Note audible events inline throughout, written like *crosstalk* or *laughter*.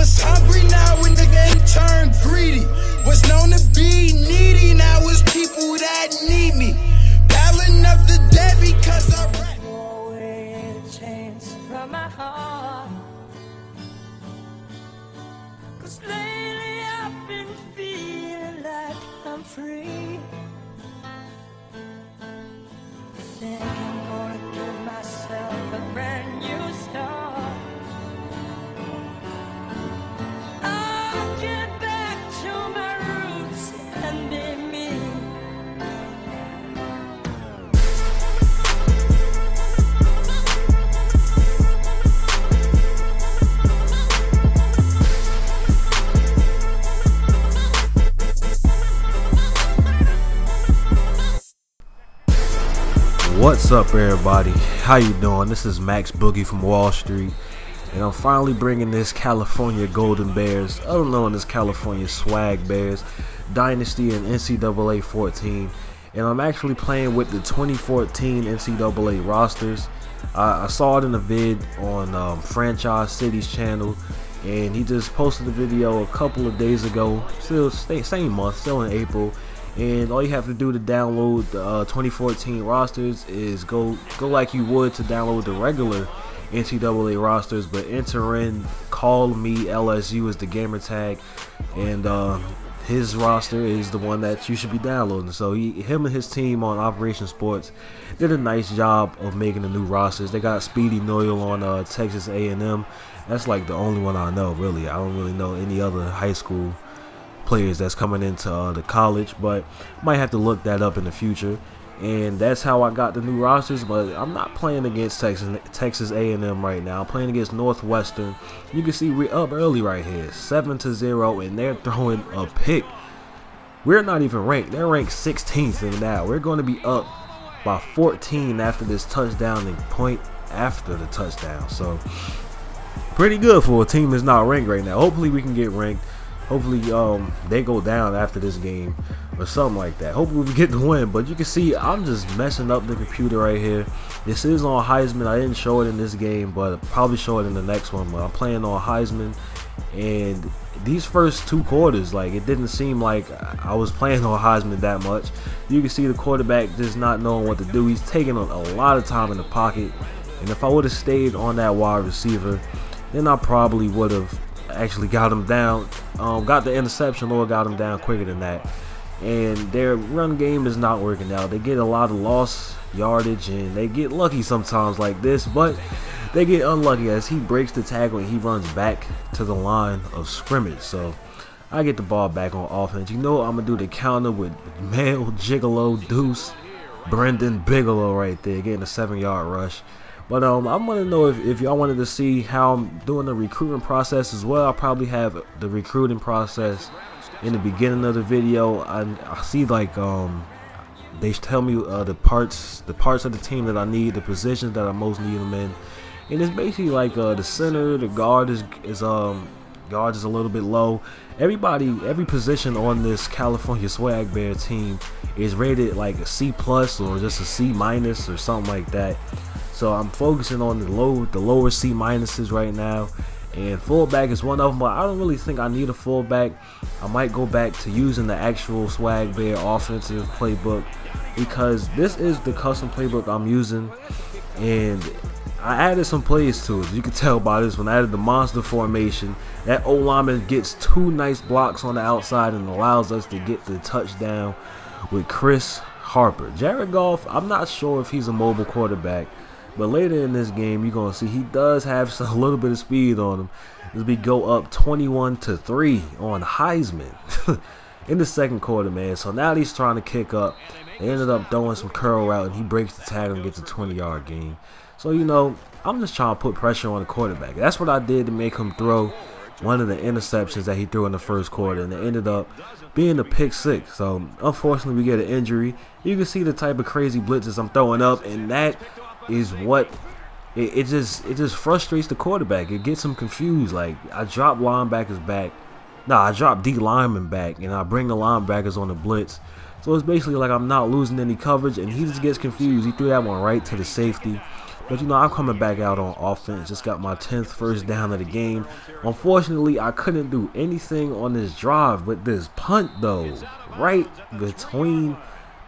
was hungry, now in the game turned greedy. Was known to be needy, now it's people that need me. Piling up the debt because I rap. away the chains from my heart. Cause lately I've been feeling like I'm What's up, everybody? How you doing? This is Max Boogie from Wall Street, and I'm finally bringing this California Golden Bears, other known as California Swag Bears, Dynasty and NCAA 14, and I'm actually playing with the 2014 NCAA rosters. I, I saw it in a vid on um, Franchise City's channel, and he just posted a video a couple of days ago, still same month, still in April and all you have to do to download the uh, 2014 rosters is go go like you would to download the regular NCAA rosters, but enter in call me LSU as the gamer tag, and uh, his roster is the one that you should be downloading. So he, him and his team on Operation Sports did a nice job of making the new rosters. They got Speedy Noil on uh, Texas A&M. That's like the only one I know, really. I don't really know any other high school players that's coming into uh, the college, but might have to look that up in the future. And that's how I got the new rosters. But I'm not playing against Texas Texas A&M right now. I'm playing against Northwestern. You can see we're up early right here, seven to zero, and they're throwing a pick. We're not even ranked. They're ranked 16th in now. We're going to be up by 14 after this touchdown and point after the touchdown. So pretty good for a team that's not ranked right now. Hopefully we can get ranked hopefully um they go down after this game or something like that. Hopefully we get the win. But you can see i'm just messing up the computer right here. This is on heisman. I didn't show it in this game but I'll probably show it in the next one. But i'm playing on heisman. And these first two quarters like it didn't seem like i was playing *laughs* on heisman that much. You can see the quarterback just not knowing what to do. He's taking a, a lot of time in the pocket. And if i would have stayed on that wide receiver then i probably would have actually got him down, um, got the interception or got him down quicker than that. And their run game is not working out. They get a lot of lost yardage and they get lucky sometimes like this, but they get unlucky as he breaks the tackle and he runs back to the line of scrimmage. So I get the ball back on offense. You know I'm gonna do the counter with male gigolo deuce, Brendan Bigelow right there, getting a seven yard rush. But um, I want to know if, if y'all wanted to see how I'm doing the recruiting process as well. I'll probably have the recruiting process in the beginning of the video. I, I see like um, they tell me uh, the parts the parts of the team that I need, the positions that I most need them in, and it's basically like uh, the center, the guard is is um guard is a little bit low. Everybody, every position on this California Swag Bear team is rated like a C plus or just a C minus or something like that. So I'm focusing on the low, the lower C minuses right now, and fullback is one of them. But I don't really think I need a fullback. I might go back to using the actual Swag Bear offensive playbook because this is the custom playbook I'm using, and I added some plays to it. You can tell by this when I added the monster formation. That O lineman gets two nice blocks on the outside and allows us to get the touchdown with Chris Harper. Jared Goff, I'm not sure if he's a mobile quarterback. But later in this game, you're gonna see he does have *laughs* a little bit of speed on him. As we go up 21 to three on Heisman *laughs* in the second quarter, man. So now he's trying to kick up. They ended up throwing some curl route, and he breaks the tackle and gets a 20-yard gain. So you know, I'm just trying to put pressure on the quarterback. That's what I did to make him throw one of the interceptions that he threw in the first quarter, and it ended up being a pick six. So unfortunately, we get an injury. You can see the type of crazy blitzes I'm throwing up, and that is what it, it, just it just frustrates the quarterback. It gets him confused. Like I drop linebackers back. Nah, I drop D lineman back and I bring the linebackers on the blitz. So it's basically like I'm not losing any coverage and he just gets confused. He threw that one right to the safety. But you know, I'm coming back out on offense. Just got my 10th first down of the game. Unfortunately, I couldn't do anything on this drive with this punt though. Right between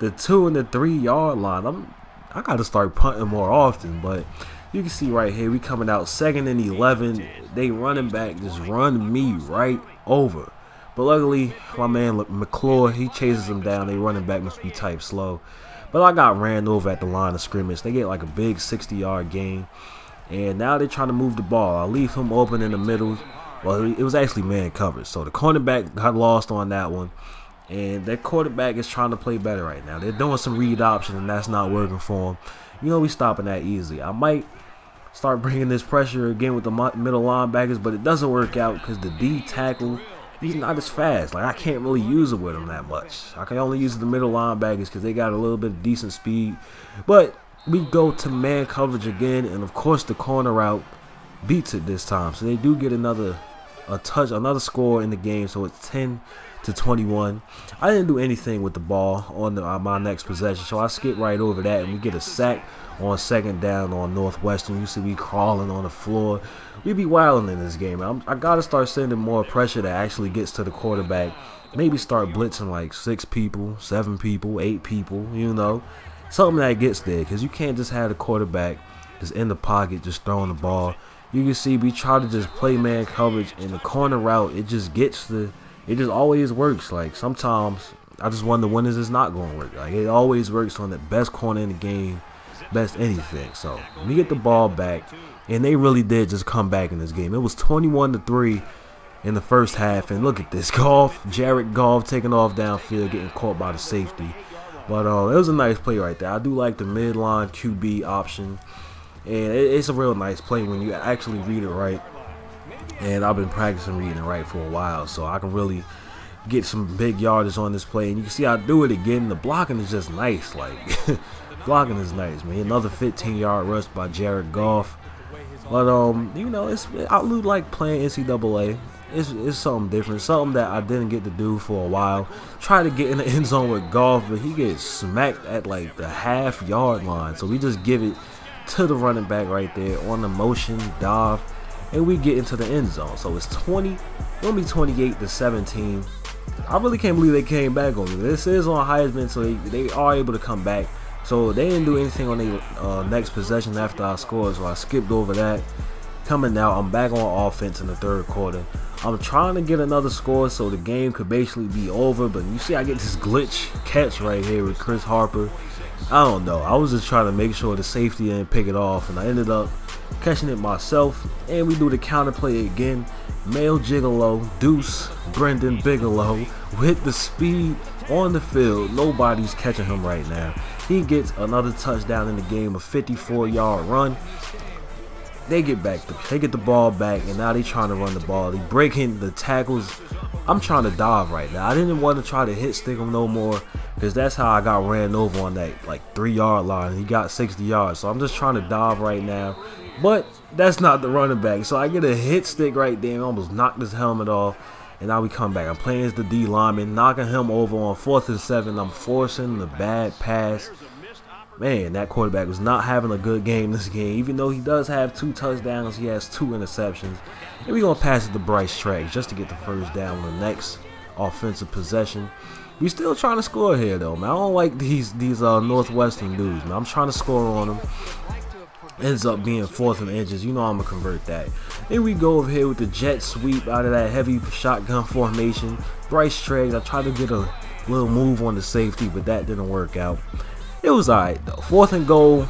the two and the three yard line. I'm I gotta start punting more often, but you can see right here we coming out second and 11. They running back just run me right over. But luckily, my man McClure, he chases them down. They running back must be type slow. But I got ran over at the line of scrimmage. They get like a big 60 yard gain. And now they're trying to move the ball. I leave him open in the middle. Well, it was actually man coverage. So the cornerback got lost on that one. And their quarterback is trying to play better right now. They're doing some read option, and that's not working for them. You know, we stopping that easily. I might start bringing this pressure again with the middle linebackers, but it doesn't work out because the D tackle he's not as fast. Like I can't really use it with him that much. I can only use the middle linebackers because they got a little bit of decent speed. But we go to man coverage again, and of course the corner route beats it this time. So they do get another a touch, another score in the game. So it's 10 to 21. I didn't do anything with the ball on, the, on my next possession, so I skip right over that, and we get a sack on second down on Northwestern. You see me crawling on the floor. We be wilding in this game. I'm, I got to start sending more pressure that actually gets to the quarterback. Maybe start blitzing like six people, seven people, eight people, you know. Something that gets there because you can't just have the quarterback just in the pocket just throwing the ball. You can see we try to just play man coverage in the corner route. It just gets the, it just always works. Like sometimes I just wonder when is this not going to work. Like it always works on the best corner in the game best anything. So we get the ball back, and they really did just come back in this game. It was 21 to three in the first half, and look at this *laughs* Goff, Jared Goff taking off downfield, getting caught by the safety. But uh, it was a nice play right there. I do like the midline QB option, and it's a real nice play when you actually read it right. And I've been practicing reading and right for a while, so I can really get some big yardage on this play. And you can see I do it again. The blocking is just nice. Like *laughs* Blocking is nice, man. Another 15 yard rush by Jared Goff. But um, you know, it's I look like playing NCAA. It's, it's something different, something that I didn't get to do for a while. Try to get in the *laughs* end zone with Goff, but he gets smacked at like the half yard line. So we just give it to the running back right there on the motion dive, and we get into the end zone. So it's 20, it'll be 28 to 17. I really can't believe they came back on me. This is on Heisman, so they, they are able to come back. So they didn't do anything on the uh, next possession after I scored, so I skipped over that. Coming out, I'm back on offense in the third quarter. I'm trying to get another score so the game could basically be over, but you see I get this glitch catch right here with Chris Harper. I don't know. I was just trying to make sure the safety didn't pick it off, and I ended up catching it myself. And we do the counter play again. Male Gigolo, Deuce, Brendan Bigelow with the speed on the field. Nobody's catching him right now. He gets another touchdown in the game, a 54 yard run. They get back, the, they get the ball back, and now they trying to run the ball. They breaking the tackles. I'm trying to dive right now. I didn't want to try to hit stick him no more because that's how I got ran over on that like three yard line. He got 60 yards, so I'm just trying to dive right now. But that's not the running back, so I get a hit stick right there and almost knocked his helmet off. And now we come back. I'm playing as the D lineman, knocking him over on fourth and seven. I'm forcing the bad pass. Man, that quarterback was not having a good game this game. Even though he does have two touchdowns, he has two interceptions. And we're going to pass it to Bryce Treggs just to get the first down on the next offensive possession. We still trying to score here, though, man. I don't like these these uh, Northwestern dudes, man. I'm trying to score on them ends up being fourth and inches. You know I'm gonna convert that. Then we go over here with the jet sweep out of that heavy shotgun formation. Bryce Treggs, I tried to get a little move on the safety, but that didn't work out. It was alright though. Fourth and goal.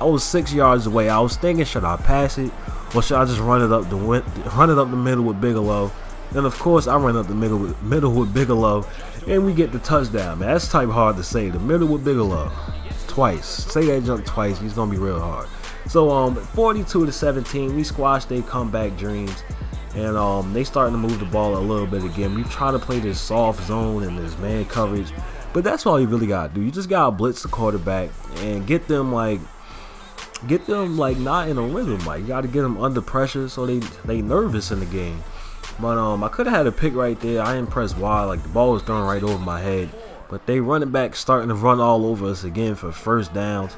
I was six yards away. I was thinking, should I pass it or should I just run it up the run it up the middle with Bigelow? Then of course I run up the middle with, middle with Bigelow, and we get the touchdown. Man, that's type hard to say. The middle with Bigelow twice. Say that jump twice. He's gonna be real hard. So um, 42 to 17, we squashed their comeback dreams, and um, they starting to move the ball a little bit again. We try to play this soft zone and this man coverage, but that's all you really gotta do. You just gotta blitz the quarterback and get them like get them like not in a rhythm. Like you gotta get them under pressure so they they nervous in the game. But um, I could have had a pick right there. I impressed why like the ball was thrown right over my head. But they running back starting to run all over us again for first downs.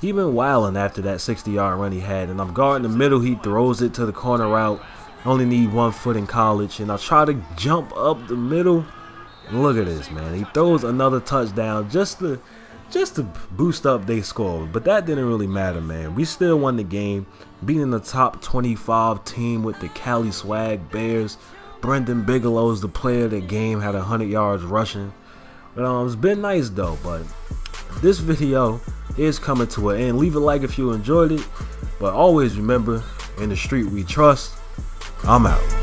he been wilding after that 60 yard run he had. And I'm guarding the middle. He throws it to the corner route. Only need one foot in college. And I try to jump up the middle. Look at this, man. He throws another touchdown just to just to boost up they score. But that didn't really matter, man. We still won the game, beating the top 25 team with the Cali Swag Bears. Brendan Bigelow's the player of the game, had 100 yards rushing. But um, it's been nice though. But this video is coming to an end. Leave a like if you enjoyed it. But always remember, in the street we trust. I'm out.